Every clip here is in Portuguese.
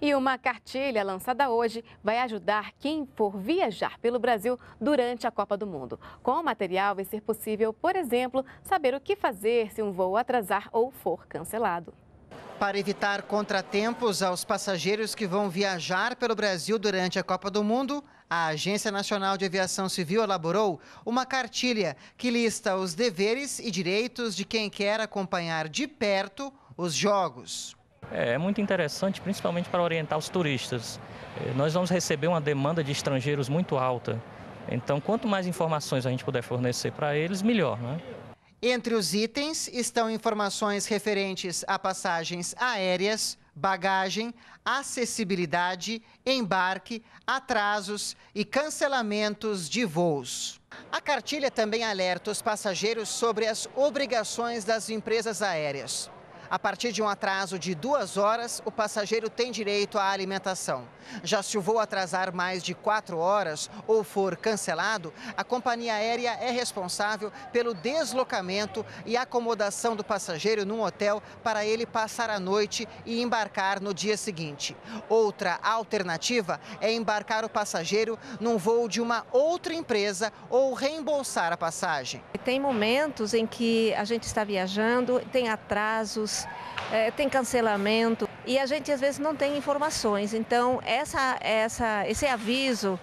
E uma cartilha lançada hoje vai ajudar quem for viajar pelo Brasil durante a Copa do Mundo. Com o material vai ser possível, por exemplo, saber o que fazer se um voo atrasar ou for cancelado. Para evitar contratempos aos passageiros que vão viajar pelo Brasil durante a Copa do Mundo, a Agência Nacional de Aviação Civil elaborou uma cartilha que lista os deveres e direitos de quem quer acompanhar de perto os jogos. É, é muito interessante, principalmente para orientar os turistas. É, nós vamos receber uma demanda de estrangeiros muito alta. Então, quanto mais informações a gente puder fornecer para eles, melhor, né? Entre os itens estão informações referentes a passagens aéreas, bagagem, acessibilidade, embarque, atrasos e cancelamentos de voos. A cartilha também alerta os passageiros sobre as obrigações das empresas aéreas. A partir de um atraso de duas horas, o passageiro tem direito à alimentação. Já se o voo atrasar mais de quatro horas ou for cancelado, a companhia aérea é responsável pelo deslocamento e acomodação do passageiro num hotel para ele passar a noite e embarcar no dia seguinte. Outra alternativa é embarcar o passageiro num voo de uma outra empresa ou reembolsar a passagem. Tem momentos em que a gente está viajando, tem atrasos é, tem cancelamento e a gente às vezes não tem informações. Então, essa, essa, esse aviso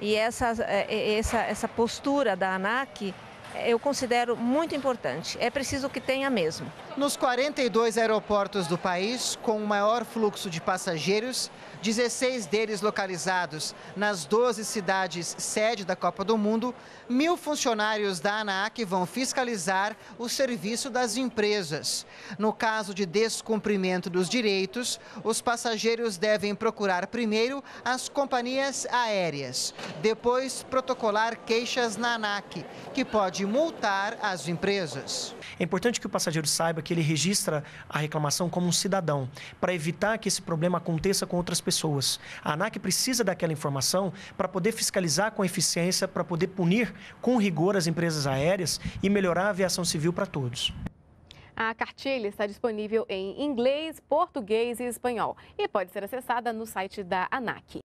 e essa, é, essa, essa postura da ANAC eu considero muito importante. É preciso que tenha mesmo. Nos 42 aeroportos do país, com o maior fluxo de passageiros, 16 deles localizados nas 12 cidades sede da Copa do Mundo, mil funcionários da ANAC vão fiscalizar o serviço das empresas. No caso de descumprimento dos direitos, os passageiros devem procurar primeiro as companhias aéreas, depois protocolar queixas na ANAC, que pode multar as empresas. É importante que o passageiro saiba que ele registra a reclamação como um cidadão, para evitar que esse problema aconteça com outras pessoas pessoas. A ANAC precisa daquela informação para poder fiscalizar com eficiência, para poder punir com rigor as empresas aéreas e melhorar a aviação civil para todos. A cartilha está disponível em inglês, português e espanhol e pode ser acessada no site da ANAC.